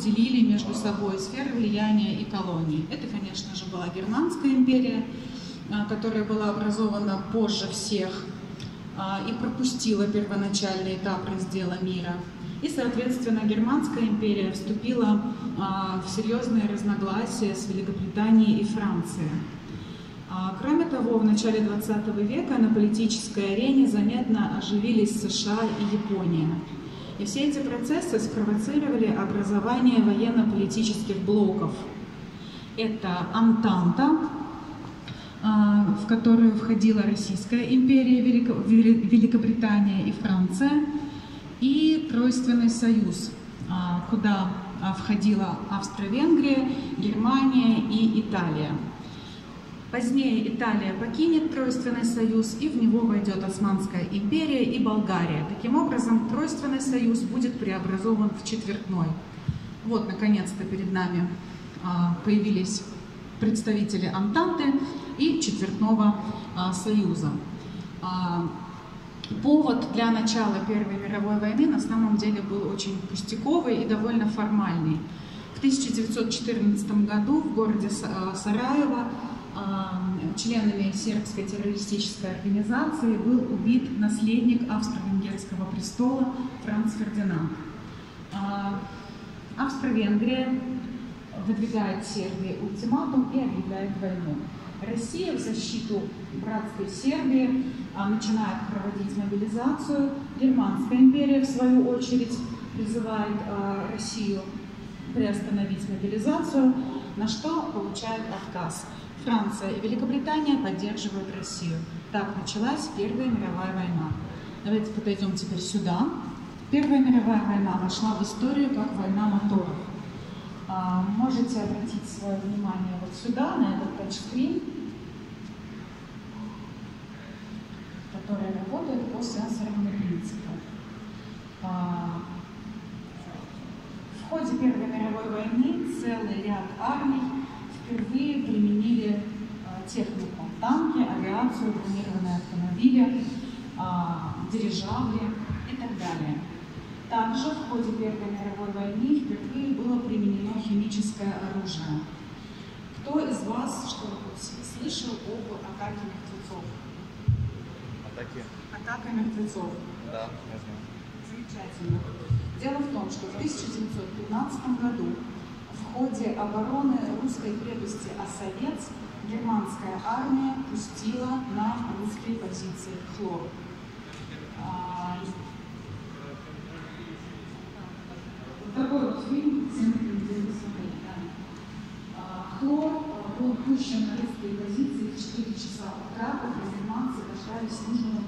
делили между собой сферы влияния и колонии. Это, конечно же, была Германская империя, а, которая была образована позже всех а, и пропустила первоначальный этап раздела мира. И, соответственно, Германская империя вступила а, в серьезные разногласия с Великобританией и Францией. Кроме того, в начале 20 века на политической арене заметно оживились США и Япония. И все эти процессы спровоцировали образование военно-политических блоков. Это Антанта, а, в которую входила Российская империя, Великобритания и Франция, и Тройственный союз, а, куда а, входила Австро-Венгрия, Германия и Италия. Позднее Италия покинет Тройственный союз, и в него войдет Османская империя и Болгария. Таким образом, Тройственный союз будет преобразован в четвертной. Вот, наконец-то, перед нами а, появились представители Антанты и Четвертного а, союза. А, повод для начала Первой мировой войны на самом деле был очень пустяковый и довольно формальный. В 1914 году в городе Сараево членами сербской террористической организации был убит наследник австро-венгерского престола Франц Фердинанд. А, Австро-Венгрия выдвигает Сербии ультиматум и объявляет войну. Россия в защиту братской Сербии а, начинает проводить мобилизацию. Германская империя, в свою очередь, призывает а, Россию приостановить мобилизацию, на что получает отказ. Франция и Великобритания поддерживают Россию. Так началась Первая мировая война. Давайте подойдем теперь сюда. Первая мировая война вошла в историю как война моторов. А, можете обратить свое внимание вот сюда, на этот тачскрин, который работает по сенсорному принципу. А, в ходе Первой мировой войны целый ряд армий впервые применили а, технику. Танки, авиацию, бронированные автомобили, а, дирижабли и так далее. Также в ходе Первой мировой войны впервые было применено химическое оружие. Кто из вас что-нибудь слышал об атаке мертвецов? Атаки? Атака мертвецов. Да, я знаю. Замечательно. Дело в том, что в 1915 году в ходе обороны русской крепости Осовец германская армия пустила на русские позиции хлор. А, такой вот фильм посмотреть. Да. А, хлор был пущен на русские позиции в 4 часа утра, когда германцы дождались нужного